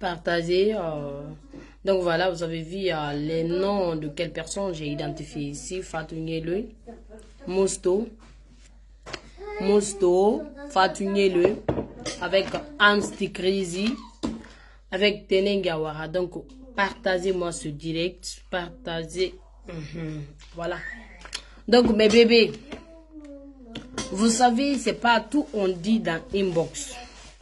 partager. euh, Donc voilà, vous avez vu les noms de quelles personnes j'ai identifié ici. Fatou Nyele, Mosto, Mosto, Fatou Nyele, avec Amsti Crazy, avec Tenen Gawara. Donc partagez-moi ce direct, partagez. Mhm, Voilà. Donc mes bébés, vous savez, c'est pas tout on dit dans inbox.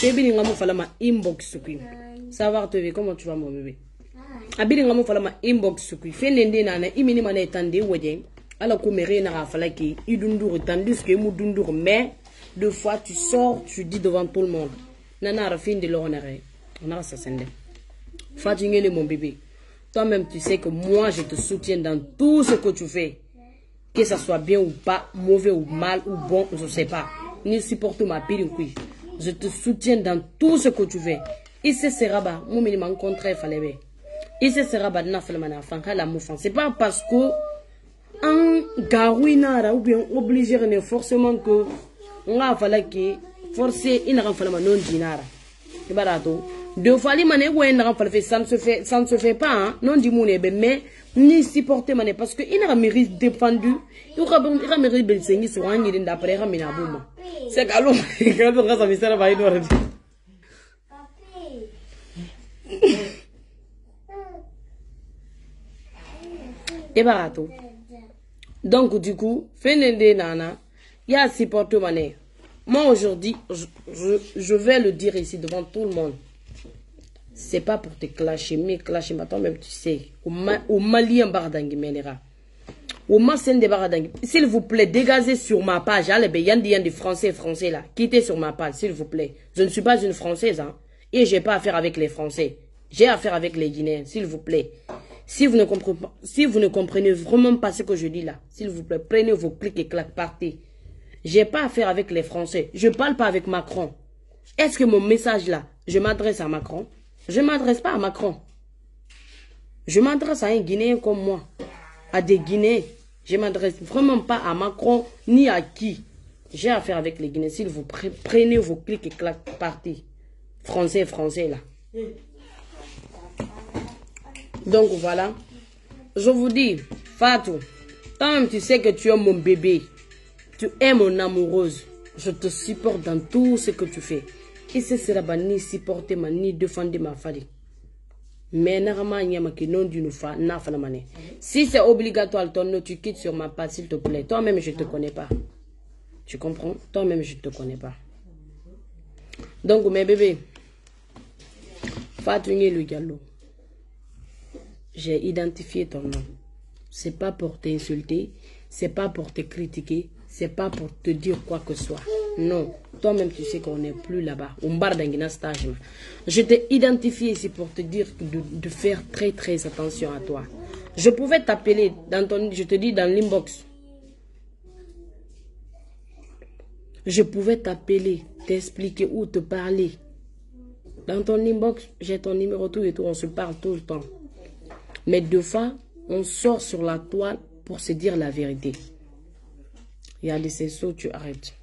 te bili nga mo fala ma inbox kui savoir ver comment tu vas mon bébé. Abili nga mo fala ma inbox kui fende nde na na imini mana etande waje ala ko mere na ga fala ki idundur tandis que mu dundur. Mais deux fois tu sors tu dis devant tout le monde. Nana ra fin de l'honneur on a ça sende. Fatigué mon bébé. Toi-même tu sais que moi je te soutiens dans tout ce que tu fais. Que ça soit bien ou pas, mauvais ou mal ou bon, je sais pas. Ni supporte ma pire oui. Je te soutiens dans tout ce que tu fais. Et ce sera bas, mon minimum contraire fallait bien. Et ce sera bas, n'a fait le manafan, la moufan. C'est pas parce que un garouinara ou bien obligé forcément que on a fallu que forcer il n'a fallu non dinara. C'est barato. Deux fois ouais n'a fallu ça ne se fait ça ne se fait pas hein. non monde mais ni supporter mané parce que il n'a mérite défendu il aura il a mérite bel sengi sur un d'après il a mina bouma c'est galon galon ça mi sera ba idore et barato donc du coup fenende nana il y a supporter mané moi aujourd'hui je, je, vais le dire ici devant tout le monde c'est pas pour te clasher, mais clasher, mais toi-même tu sais. Au Malien Bardangi Menera. S'il vous plaît, dégagez sur ma page. Allez, ben, yandi yandi français, français là. Quittez sur ma page, s'il vous plaît. Je ne suis pas une française, hein. Et j'ai pas affaire avec les français. J'ai affaire avec les Guinéens, s'il vous plaît. Si vous ne comprenez ne vraiment pas ce que je dis là, s'il vous plaît, prenez vos clics et claques, partez. J'ai pas affaire avec les Français. Je parle pas avec Macron. Est-ce que mon message là, je m'adresse à Macron? Je ne m'adresse pas à Macron. Je m'adresse à un Guinéen comme moi, à des Guinéens. Je ne m'adresse vraiment pas à Macron ni à qui. J'ai affaire avec les Guinéens. Vous prenez vos clics et claques, partez. Français, français là. Donc voilà. Je vous dis, Fatou, toi-même tu sais que tu es mon bébé. Tu es mon amoureuse. Je te supporte dans tout ce que tu fais. Et ce sera pas ni supporter ma ni défendre ma femme. Mais n'arama nyama qui non d'une n'a. Si c'est obligatoire ton nom, tu quittes sur ma page s'il te plaît. Toi-même je te connais pas. Tu comprends? Toi-même je te connais pas. Donc mes bébés, Fatou le gallo. J'ai identifié ton nom. C'est pas pour t'insulter, c'est pas pour te critiquer, c'est pas pour te dire quoi que ce soit. Non, toi-même tu sais qu'on n'est plus là-bas. On barre dans stage. Je t'ai identifié ici pour te dire de, faire très très attention à toi. Je pouvais t'appeler dans ton, je te dis dans l'inbox. Je pouvais t'appeler, t'expliquer ou te parler. Dans ton inbox, j'ai ton numéro tout et tout, on se parle tout le temps. Mais deux fois, on sort sur la toile pour se dire la vérité. Il y a des tu arrêtes.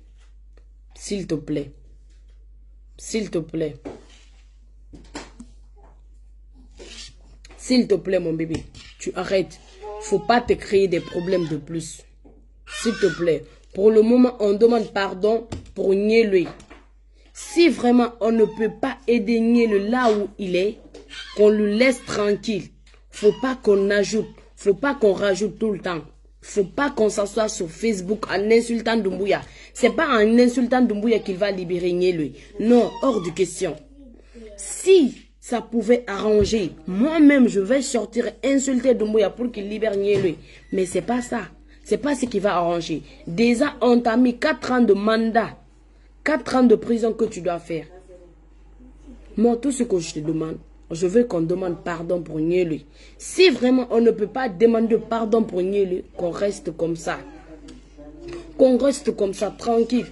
S'il te plaît. S'il te plaît. S'il te plaît, mon bébé, tu arrêtes. Faut pas te créer des problèmes de plus. S'il te plaît. Pour le moment, on demande pardon pour Nielui. Si vraiment on ne peut pas aider Nielui là où il est, qu'on le laisse tranquille. Faut pas qu'on ajoute. Faut pas qu'on rajoute tout le temps. Faut pas qu'on s'assoie sur Facebook en insultant Doumbouya. C'est pas en insultant Doumbouya qu'il va libérer Nielui. Non, hors de question. Si ça pouvait arranger, moi-même je vais sortir insulter Doumbouya pour qu'il libère Nielui. Mais c'est pas ça. C'est pas ce qui va arranger. Déjà, on t'a mis 4 ans de mandat. 4 ans de prison que tu dois faire. Moi, tout ce que je te demande, je veux qu'on demande pardon pour Nielu. Si vraiment on ne peut pas demander pardon pour Nielu, qu'on reste comme ça. Qu'on reste comme ça, tranquille.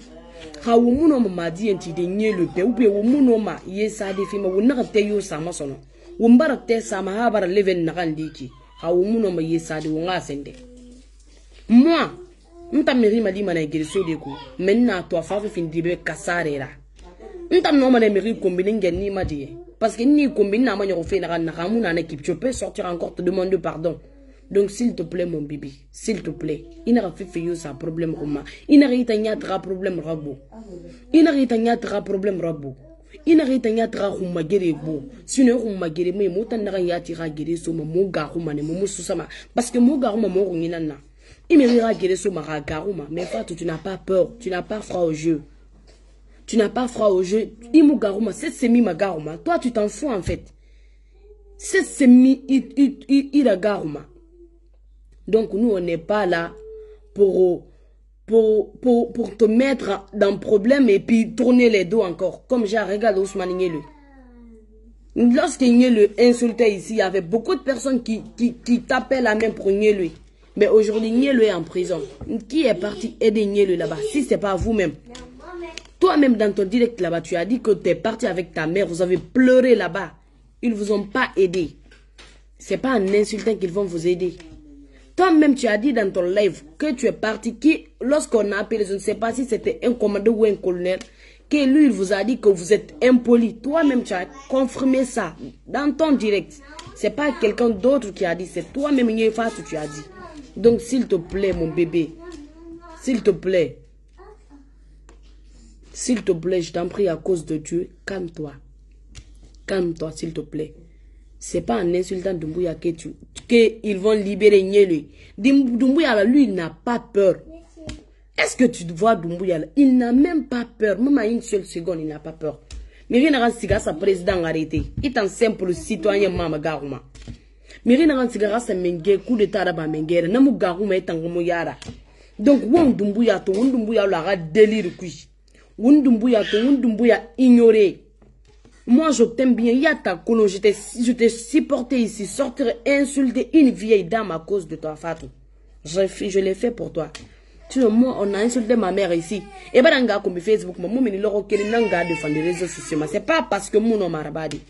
Ha wumuno ma madi enti de Nielu pe ube wumuno ma ye sa de fima wunaka te yo. Wumbara te sama ma ye sa de. Moi, nta meri mali mana giriso de fin dibe kasare la. Nta no mana meri kombini ngeni ma. Parce que ni combine n'a fait une équipe. Tu peux sortir encore te demander pardon. Donc s'il te plaît mon bébé, s'il te plaît, il n'a pas fait ça problème comme Il n'a rien de problème rabo. Il n'a rien de problème rabo. Il n'a rien de problème gere bo. Sinon on gere mais mo tan na ya tira gere so mo ga ko mane mo susama parce que mo ga ko mo ko nginana. Il me rira gere so ma ga mais pas tu n'as pas peur, tu n'as pas froid au jeu. Tu n'as pas froid au jeu. Imu garuma, c'est semi ma garuma. Toi, tu t'en fous en fait. C'est semi garuma. Donc nous, on n'est pas là pour, pour, pour, pour te mettre dans problème et puis tourner les dos encore. Comme j'ai regardé Ousmane Nyelu. Lorsque Nyelu insultait ici, il y avait beaucoup de personnes qui, qui, qui tapaient la main pour Nyelu. Mais aujourd'hui, Nyelu est en prison. Qui est parti aider Nyelu là-bas Si ce n'est pas vous-même? Toi-même, dans ton direct là-bas, tu as dit que tu es parti avec ta mère, vous avez pleuré là-bas. Ils ne vous ont pas aidé. C'est pas en insultant qu'ils vont vous aider. Toi-même, tu as dit dans ton live que tu es parti, qui, lorsqu'on a appelé, je ne sais pas si c'était un commandant ou un colonel, que lui, il vous a dit que vous êtes impoli. Toi-même, tu as confirmé ça dans ton direct. C'est pas quelqu'un d'autre qui a dit, c'est toi-même, que tu as dit. Donc, s'il te plaît, mon bébé, s'il te plaît, s'il te plaît, je t'en prie à cause de Dieu, calme-toi. Calme-toi, s'il te plaît. C'est pas en insultant Dumbuya que tu, qu'ils vont libérer Nielu. Dumbuya, lui, il n'a pas peur. Est-ce que tu vois Dumbuya? Il n'a même pas peur. Même à une seule seconde, il n'a pas peur. Mais rien sa président arrêté. Il est un simple citoyen mama garuma. Mais rien n'a pas sa menge coup de taraba mengere. Namu garuma est un yara. Donc, won Dumbuya? Won Dumbuya? La délire couille. Wundumbuya to Wundumbuya ignoré. Moi, je t'aime bien. Y. Je t'ai supporté ici. Sortir insulter une vieille dame à cause de toi, Fatou. Je, je l'ai fait pour toi. Tu vois, moi, on a insulté ma mère ici. Et ben, on a comme Facebook, moi, je n'ai défendre les réseaux sociaux. C'est pas parce que mon nom marabadi.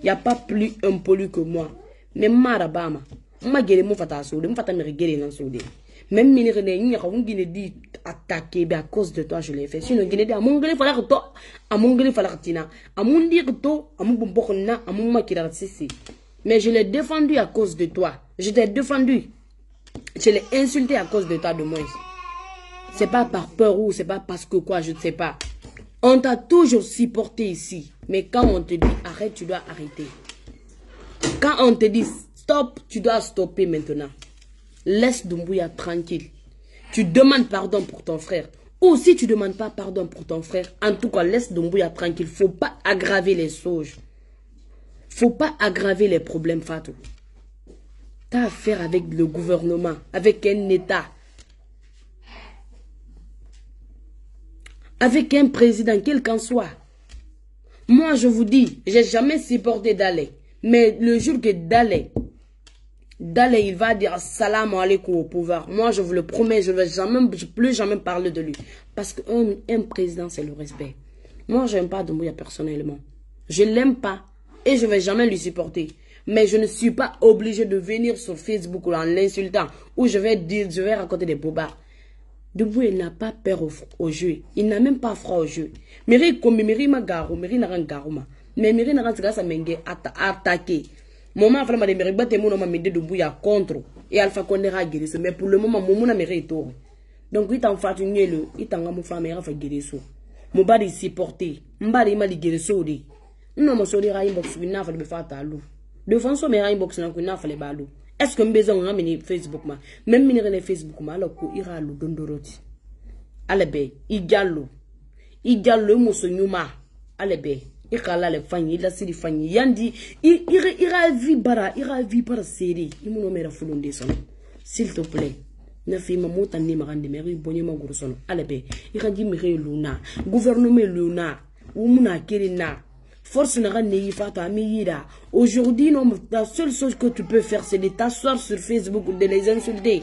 Il n'y a pas plus impoli que moi. Mais marabama. Je suis fata soude. Je suis fata soude. Même minire ne nyaka ngine di attaquer à cause de toi je l'ai fait. Sinon ngine di amongele fala to amongele fala tina amundi to amubu bokna amuma kira sisi. Mais je l'ai défendu à cause de toi. Je t'ai défendu. Je l'ai insulté à cause de toi de moins. C'est pas par peur ou c'est pas parce que quoi, je ne sais pas. On t'a toujours supporté ici. Mais quand on te dit arrête, tu dois arrêter. Quand on te dit stop, tu dois stopper maintenant. Laisse Dumbuya tranquille. Tu demandes pardon pour ton frère. Ou si tu ne demandes pas pardon pour ton frère, en tout cas, laisse Dumbuya tranquille. faut pas aggraver les sauges. faut pas aggraver les problèmes, Fatou. Tu as affaire avec le gouvernement, avec un État. Avec un président, quel qu'en soit. Moi, je vous dis, j'ai jamais supporté d'aller. Mais le jour que d'aller il va dire salam alaikum au pouvoir. Moi, je vous le promets, je ne vais jamais, plus jamais parler de lui. Parce qu'un un président, c'est le respect. Moi, je n'aime pas Doumbouya personnellement. Je ne l'aime pas et je ne vais jamais lui supporter. Mais je ne suis pas obligé de venir sur Facebook en l'insultant ou je vais dire, je vais raconter des bobards. Doumbouya n'a pas peur au, jeu. Il n'a même pas froid au jeu. Miri comme Miri ma garou, Miri n'a garuma. Mais Miri n'a pas menge attaqué moma afana madembere gba te mu na mamede dumbu ya contre. E alpha konde ga gereso mais pour le moment momu na mere etore donc i tan fatu ɲɛ lo i tanga mu fama i ka fa gereso mo ba de supporter n ba de i ma di gereso de n na muso de ka inbox bi n'a fale bɛ fa ta lo défenso mɛ ka inbox na ko n'a fale b'a lo est ce que n bɛ zan n ka mini facebook ma? Même mini kɛnɛ facebook ma ala ko i ka lo don dɔrɔn ti ala bɛ i ja lo i ja lo i muso ɲuman ala bɛ i le fanyi i lasiri yandi i ira vi bara ira vi bara seri. I muno mera fulunde sono. S'il te plaît. Na fi ma mota ni magande meri bonye ma guru sono. Ale be i ka ji mi luna. Gouvernement luna. Wu muna kiri na. Force naga neyi fato ami yira aujourd'hui non la seule chose que tu peux faire c'est de t'asseoir sur facebook de les insulter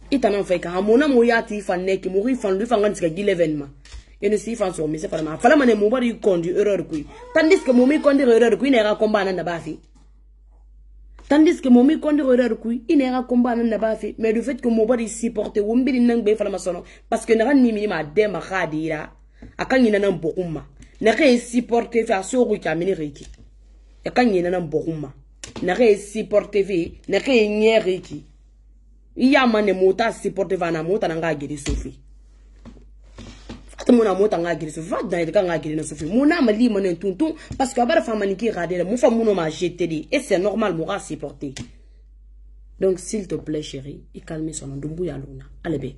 mo ri fan lu fan kan. Tiga gile événement ene si fan so mi se fala ma. Fala mane mo bari kondi erreur kui tandis que mo mi kondi erreur kui ne ga komba nan da bafi tandis que mo mi kondi erreur kui ine ga komba nan da bafi mais du fait que mo bari supporter wo mbiri nan gbe fala ma sono parce que na ni mi ma de ma khadira akan yina nan bokumma na ga supporter fa so ku kamini reki. Akan yina nan bokumma na ga supporter fi na ga nyereki i y'a ma ne mota supporte fana mota na nga giri sofi fata muna mota nga giri sofi fata dan ka nga giri na sofi muna ma li manen tuntun parce que abara fama ni ki rade la mu fa muno ma di et c'est normal mo ga supporter. Donc s'il te plaît chérie i calme son dumbu ya luna alebe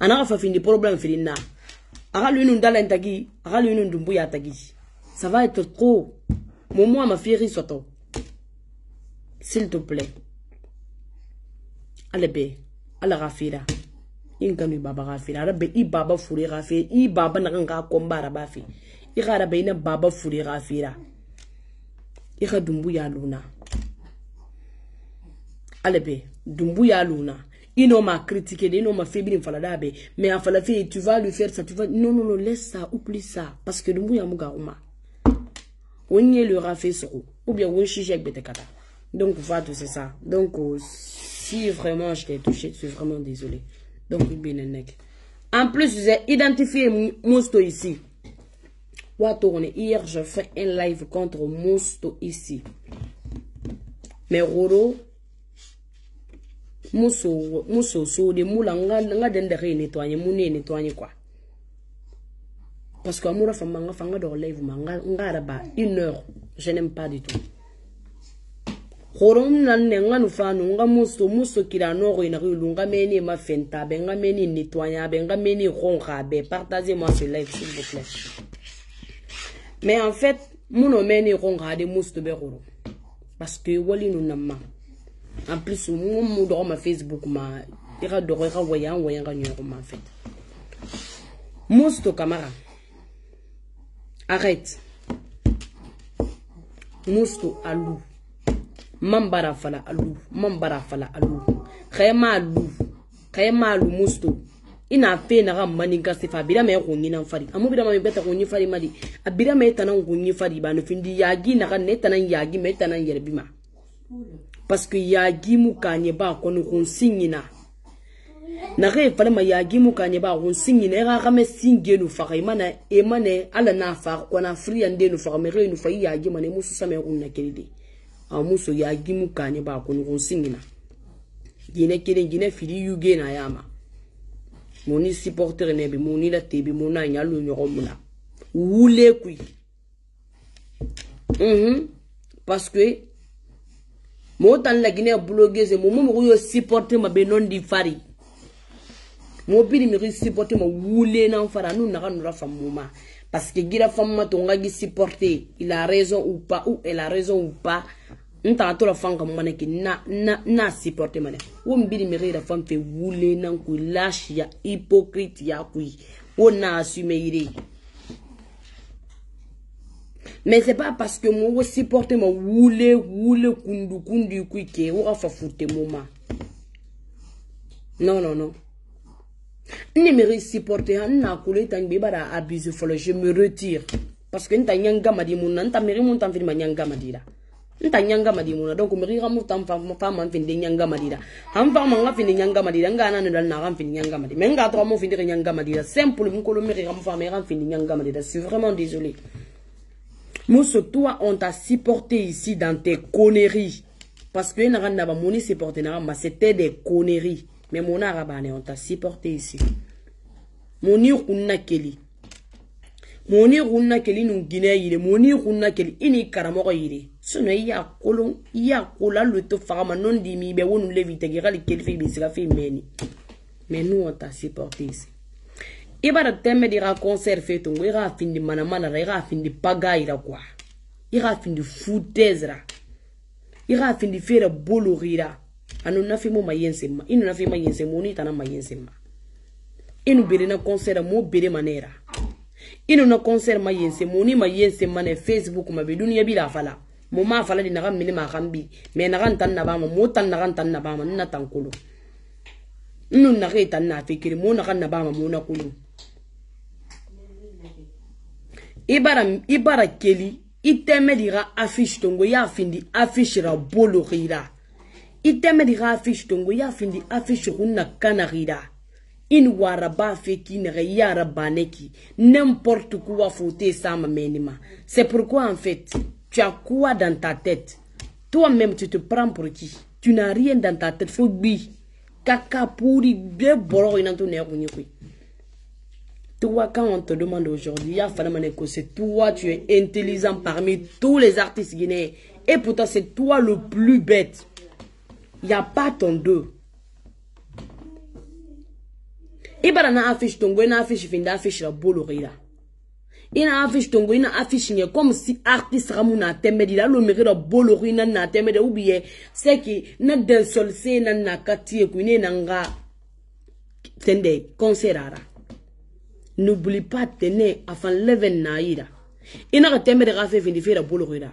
ana fa findi problème filinna aga lui nun dalen tagi. Lui nun dumbu ya tagi. Ça va être trop. Mon moi ma soto s'il te plaît ala be ala ka fira in kanu baba ka fira ala be i baba fure ka fira i baba nakan ka komba ara ba fi i ka ara be ina baba fure ka fira i ka ya luna. Ala be dumbu ya luna. Ino ma critiquer ino ma fait bin fala dabe mais en fala fait tu vas lui faire ça tu vas non non non laisse ça oublie ça. Parce que dumbu ya muga uma. Wonye le soko ou bien shije gbete kata donc voilà c'est ça. Donc si vraiment je t'ai touché, je suis vraiment désolé. Donc, en plus, j'ai identifié Mousto ici. Hier, je fais un live contre Mousto ici. Mais Roro, Mousso, Mousso, so de moula, nga den de re nettoyer, moune nettoyer quoi. Parce que amoura fama nga fanga de live ma nga nga ba une heure, je n'aime pas du tout. Muso muso no partagez moi ce live s'il vous plaît. Mais en fait muno meni ronga de musto be horo parce que wali nu namma en plus mu mu do ma facebook ma ira do ga waya waya nga nyo ma en fait. Musto camara arrête. Musto alou mambara fala alu mambara fala alu. Khayma alu khayma alu musto. Ina fe naga maninka sefa abirama ye kungi nan fari amu birama mi beta kungi fari madi. Abirama ye tanan kungi fari banu findi yagi naga ne tanan yagi me tanan yerbima parce que yagi mu kanye ba kono kun singina naga ye falama yagi mu kanye ba kun singina e ga game singenu faga imana e, e mane ala na fa kona free ande nu faga me re nu fa e yagi mane e musu same kun na kelide a muso ya gimu kanye ba ko ngon singina gine kelen gine fili yuge na yama. Moni supporter ne bi moni la tebi mona nyalu nyogo muna wule kui. Mhm. Parce que mo tan la gine blogueuse mo mo yo supporter ma be non di fari. Mo bidi mi supporter ma wule na fara nu na kanu rafa muma parce que gira femme to ngagi supporter il a raison ou pas ou elle a raison ou pas ntaga to la fan ka mane ki na na na supporte mane wo mbiri mere yira fan fe wule nan ku lashi ya hypocrite ya ku wo na assume yire mais c'est pas parce que mo wo supporte mo wule wule kundu kundu ku ke wo fa fute mo ma. Non non non. Ne mere supporte han na ku le tan be bara abuse folo je me retire. Parce que nta nyanga madi mun nta mere mun tan fi ma nyanga madi la. Nta nyanga madi muna vraiment désolé Mousso, toi, on t'a supporté ici dans tes conneries. Parce que c'était des conneries. Mais mon arabe, on t'a supporté ici. Moni, on a keli. Moni kunna keli nu gine yire moni kunna keli ini karamɔgɔ yire sinon i y'a kolon i y'a kola lo to fagama non di mi bɛ wonu levi tegi kali keli fi bi siga fi meni. Mais nous on t'a supporté ici. I b'a dɔn tɛmɛ de ka concert fe tongo i k'a findi manamana ra i k'a findi paga yira quoi. I k'a findi foutaise ra. I k'a findi feere bolo rira anu nafimo ma yense ma inu nafima yense mo ni tana ma. Yense ma inu bere na concert mo bere manera inu na concert ma yense mo ni ma yense ma ne facebook ma be duniya bi la fala mo ma fala di naga mini ma kambi me naga tan na bama mo tan naga tan na bama na tan kulu nu naga tan na fikiri mo naga na bama mo na kulu ibara ibara keli itɛmɛ de ka affiche tongo y'a findi affiche ra bolo gira itɛmɛ de ka affiche tongo y'a findi affiche kunna kana gira in wara ba fe ki nɛgɛ yara bane ki n'importe quoi faute sama menima. C'est pourquoi en fait tu as quoi dans ta tête? Toi-même tu te prends pour qui? Tu n'as rien dans ta tête. Faut kaka pourri de boro ina to ne toi, quand on te demande aujourd'hui, c'est toi, tu es intelligent parmi tous les artistes guinéens. Et pourtant, c'est toi le plus bête. Il n'y a pas ton deux. i bara na affiche tongo ina affiche vinda affiche ra bolorira ina affiche tongo ina affiche nye comme si artiste ramu na temedi la lo mérira bolori na na temedi ou bien c'est que na den sol se na na katie ku ne na nga tende concertara n'oublie pas tene afin leven na ira ina ka temedi ra fe vindi fera bolorira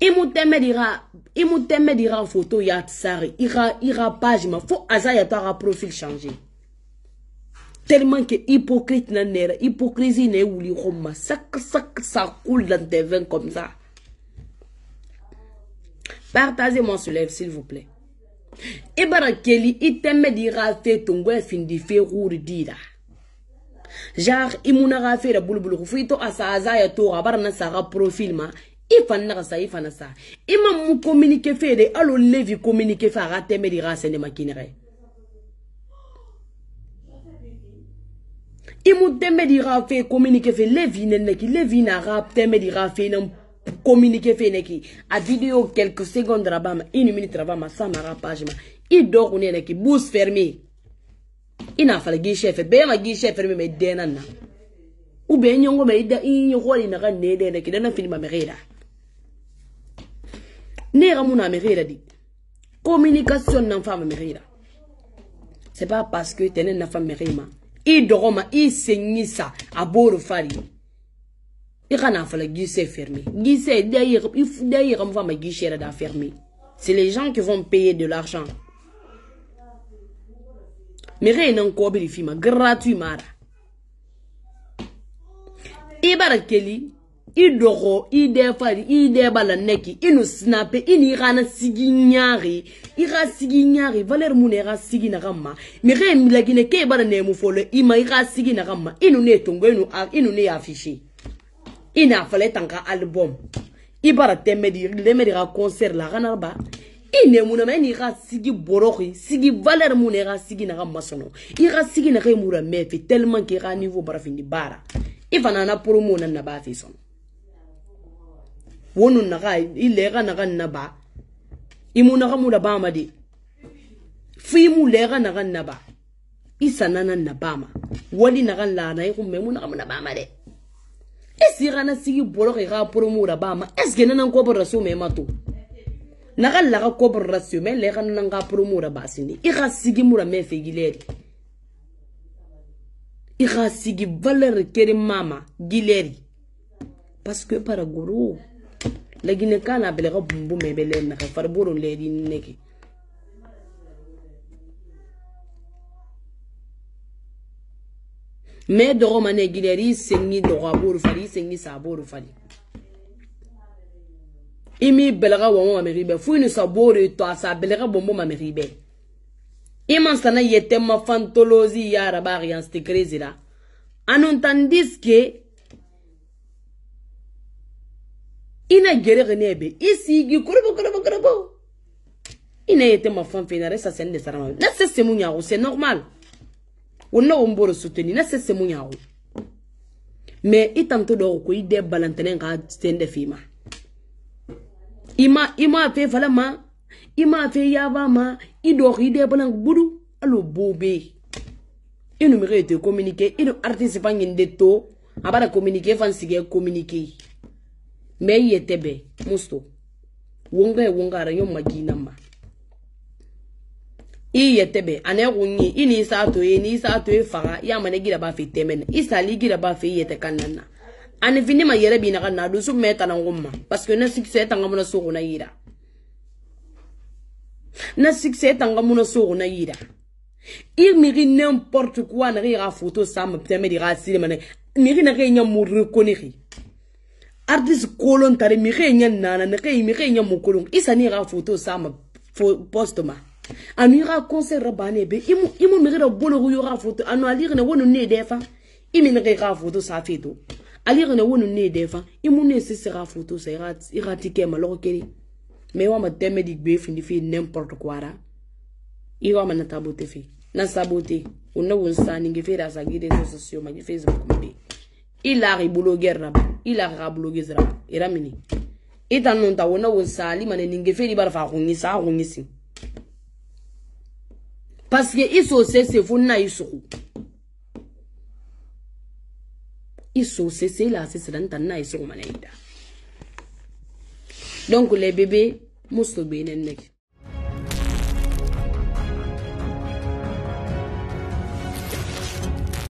i mu tɛmɛ di i ka photo ya sari i ka page ma fo aza ya to a ka profil changer. Tellement que hypocrite na nera hypocrisie ne wuli khoma sak sak ça coule dans tes veines comme ça. Partagez-moi ce s'il vous plaît. Ibara keli iteme dira fe tongwe findi fe rour dira genre i munaga fere bulubulu fu ito asa aza ya to abara na saga profil ma. I fanna ka sa i fana sa. I ma mu communiquer fere alo levi communiquer fa aga teme di ga sene makinere i mu teme di ga fe levi nenne ki levi na ga teme di ga fe na communiquer fe ne ki. A vidéo quelques secondes une minute rabama sa ma ga page ma. I do ko ne ki bouche fermée. Ina gi chef be ma gi chef me de nan na. U be nyongo me ida i holi na kan ne de ne kidana fini ma me ne ga muna me reda di. Communication nan me reda c'est pas parce que tenen na fa me rema i dogoma i senyisa aboro fari i kana fala gi chef fermé. D'ailleurs il d'ailleurs on va ma chef da fermé. C'est les gens qui vont payer de l'argent. Mere nan ko biri fima gratuit mara i bara i dɔgɔ i dɛ fari i dɛ b'a la nɛki i nu sinape i n'i ka na sigi ɲaare i ka sigi ɲaare valɛri mun na i ka sigi na ka ma. Mɛ ka ɲi laginɛ k'e b'a la nɛmu fɔlɔ i ma i ka sigi na ka ma. I nu ne ye tongo i nu i nu ne y'a affiché. I n'a fɔlɔ tan ka album. I b'a la tɛmɛ de lɛmɛ de ka concert la a kana ba. I nɛmuna ma e n'i ka sigi bɔrɔ koyi sigi valɛri mun na i ka sigi na ka masɔnɔ i ka sigi na ka i mura mɛ fɛ tellement que i ka niveau barafin baara i fana na promo na na b'a fɛ sɔn wonu na ka i le ka na ka na ba. I mun na ka mura ba ma de fi mu le ka na ka na ba. I sana na na ba ma. Wali na ka la na i ku me mun na ka na ba ma de. Esi kana sigi boroki ka promo ra ba ma. Est ce que nana ko bora so me ma to naga laga koborra sio me lega nanga promura basini i ga sigi mura me fegileri i ga sigi valeur keri mama gileri parce que para guru la guinée kan na bɛlɛ ka bunbu mɛ bɛ lɛn nafa fari bo don lɛdi nɛgɛ mɛ dɔgɔma ne gidɛri i sengi dɔgɔ a b'o de fali i sengi sa a b'o de fali i m'i bɛlɛka wɔmɔ ma mɛri bɛ fo i ni sa b'o de to a sa bɛlɛka bɔnbɔ ma mɛri bɛ i ma sana yɛtɛma fantolozi yaraba ariyansitekerezira anontandiske ina gere gane be isi gi kurubu kurubu kurubu ina yete ma fan fena resa sen de sarama. Na se se munya go c'est normal. Wona wo mboro soutenir na se se munya go mais itanto do ko ide balantene ka stende fima. Ima ima fe falama ima fe yaba ma ido ide balang budu alo bobe. Inu mi rete communiquer inu artiste fangin de to abara communiquer fan sige communiquer mais i yete be musto. Wonga e wonga ara yo magina ma i yete be ane kunyi i ni sa to ye ni sa to ye faga ya mane gira ba fe temen i sali gira ba fe yete kanana. Ani fini ma yere bi na kana do su meta na ngomma parce que na succès tanga mona so na yira. Na succès tanga mona so na yira. I miri n'importe quoi na ga photo sa ma teme di ga sile mane. Miri na ga nya mo reconnaître artiste kolon tare miri nya nana na ga miri nya mo kolon isa ni ga photo sa ma post ma anu ira concert rabane be imu imu miri da bolo yo ga photo. Anu ali ne wonu ne defa imi na ga photo sa feto. Ali ne wonu ne defa imu ne se se ga photo sa ira ira tike ma lo keri me wa ma teme di gbe fini fi n'importe quoi ra. Iwa mana tabote fe. Na sabote. Una won sani nge fe da sa gide so sosio ma nge facebook mbe ila ri blogueur na ba ila kakabulokizira ira mini. Ita nonta wona wonsali mane ningefeli bara fa kungisa kungisi paske iso sese fo na isuku iso sese ila sese danta na isuku mane ida donc les bébés musto benen nek